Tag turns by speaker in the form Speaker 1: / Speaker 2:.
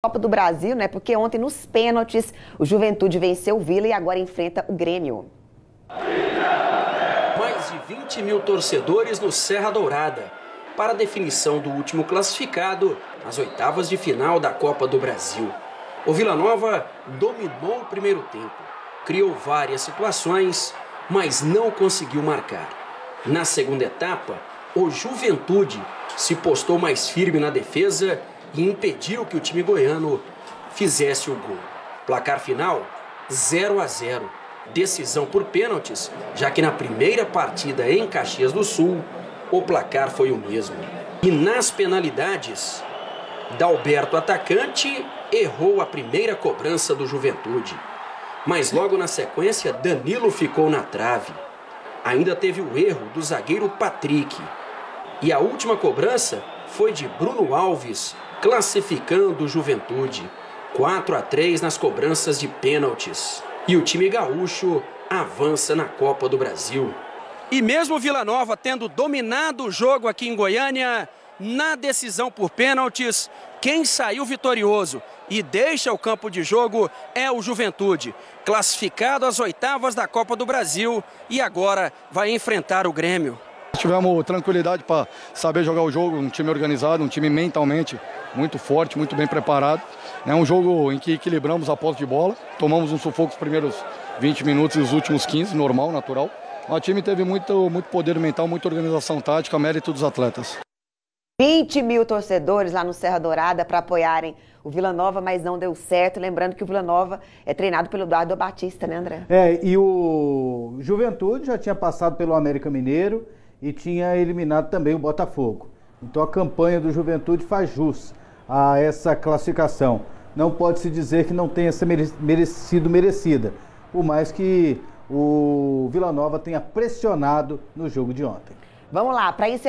Speaker 1: Copa do Brasil, né? Porque ontem nos pênaltis o Juventude venceu o Vila e agora enfrenta o Grêmio.
Speaker 2: Mais de 20 mil torcedores no Serra Dourada para a definição do último classificado nas oitavas de final da Copa do Brasil. O Vila Nova dominou o primeiro tempo, criou várias situações, mas não conseguiu marcar. Na segunda etapa, o Juventude se postou mais firme na defesa e impediu que o time goiano fizesse o gol. Placar final 0 a 0. Decisão por pênaltis, já que na primeira partida em Caxias do Sul, o placar foi o mesmo. E nas penalidades, Dalberto atacante errou a primeira cobrança do Juventude. Mas logo na sequência, Danilo ficou na trave. Ainda teve o erro do zagueiro Patrick. E a última cobrança foi de Bruno Alves, classificando o Juventude. 4 a 3 nas cobranças de pênaltis. E o time gaúcho avança na Copa do Brasil. E mesmo Vila Nova tendo dominado o jogo aqui em Goiânia, na decisão por pênaltis, quem saiu vitorioso e deixa o campo de jogo é o Juventude, classificado às oitavas da Copa do Brasil e agora vai enfrentar o Grêmio.
Speaker 3: Tivemos tranquilidade para saber jogar o jogo, um time organizado, um time mentalmente muito forte, muito bem preparado. É um jogo em que equilibramos a posse de bola, tomamos um sufoco os primeiros 20 minutos e os últimos 15, normal, natural. O time teve muito, muito poder mental, muita organização tática, mérito dos atletas.
Speaker 1: 20 mil torcedores lá no Serra Dourada para apoiarem o Vila Nova, mas não deu certo. Lembrando que o Vila Nova é treinado pelo Eduardo Batista, né, André?
Speaker 4: É, e o Juventude já tinha passado pelo América Mineiro e tinha eliminado também o Botafogo. Então a campanha do Juventude faz jus a essa classificação. Não pode se dizer que não tenha sido merecida, por mais que o Vila Nova tenha pressionado no jogo de ontem.
Speaker 1: Vamos lá, para encerrar.